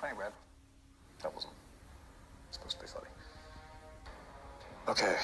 funny, Brad. That wasn't supposed to be funny. Okay.